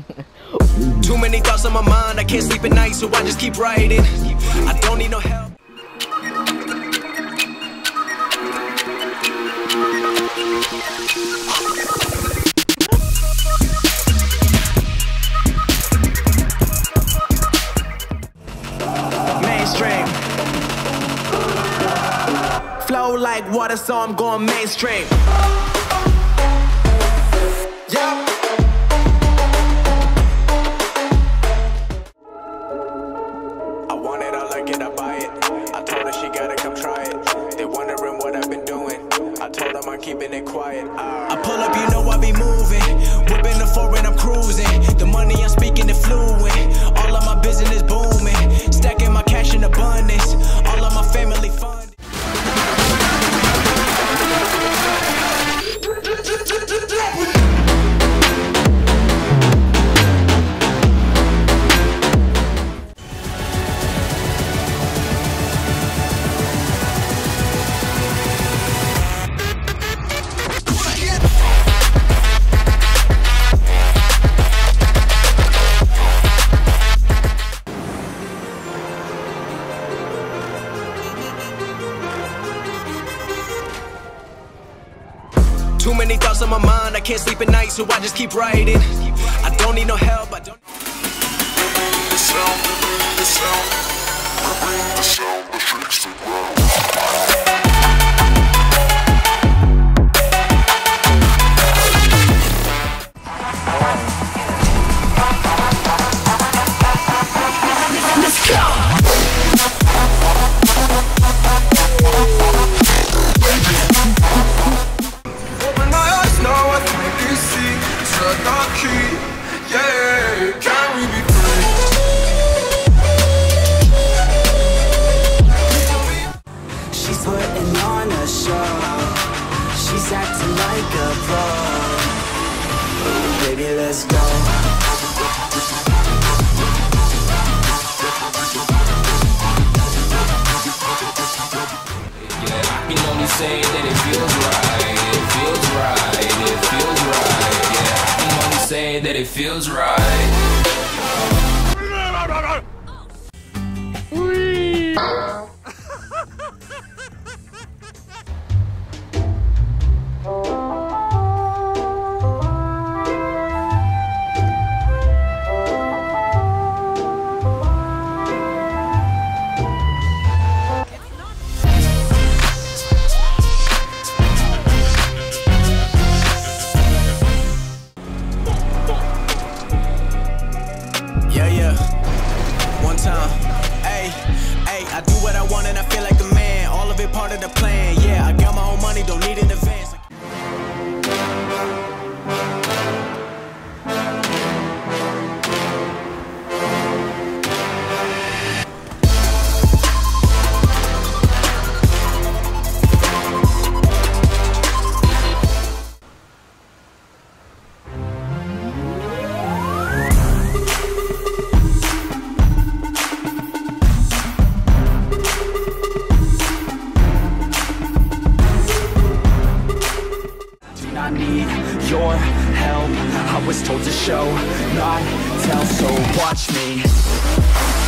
Too many thoughts on my mind, I can't sleep at night, so I just keep writing. I don't need no help. Mainstream. Flow like water, so I'm going mainstream. Too many thoughts on my mind, I can't sleep at night, so I just keep writing. I don't need no help, I don't. The sound, the sound, the sound that shakes the ground. Open say that it feels right. It feels right. It feels right. Yeah, I can only say that it feels right. Yeah, part of the plan. told to show, not tell, so watch me.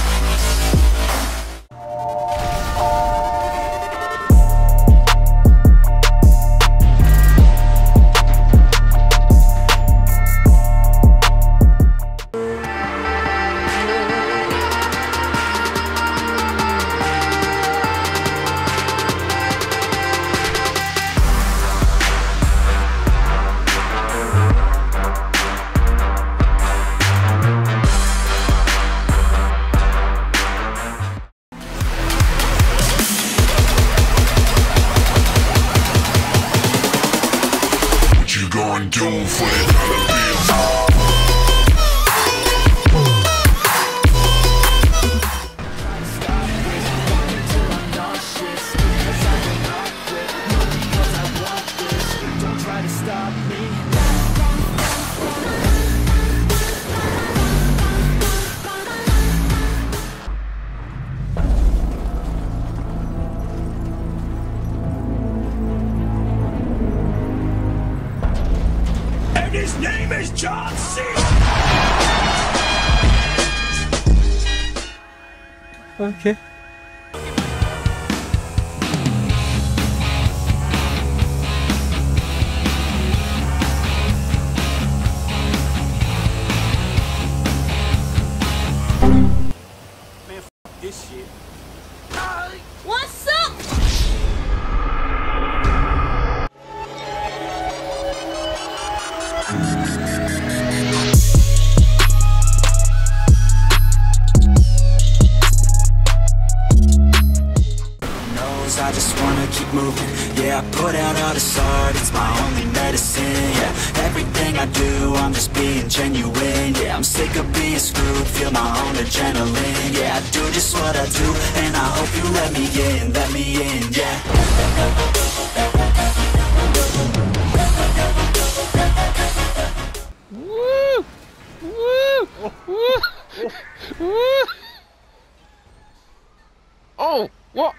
His name is John C. Okay. you And I hope you let me in, let me in, yeah Woo! Woo! Woo! Woo! Oh! What?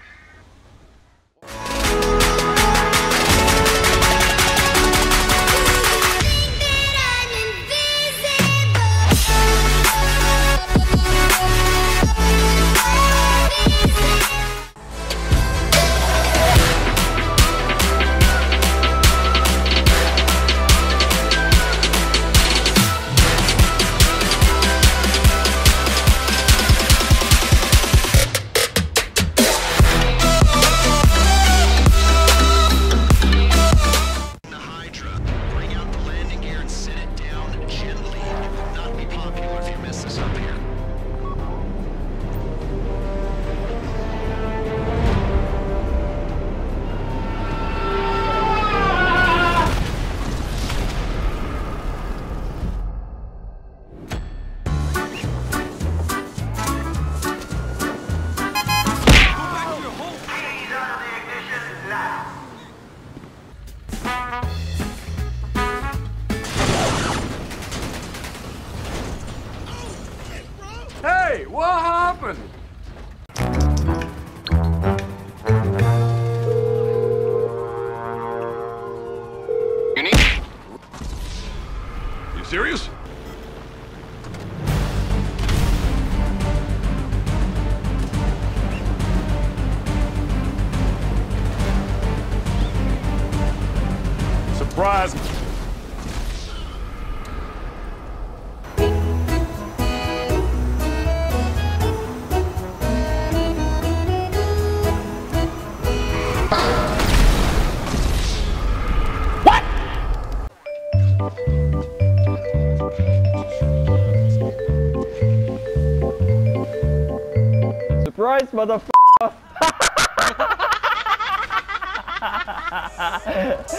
serious? Rice, motherfucker!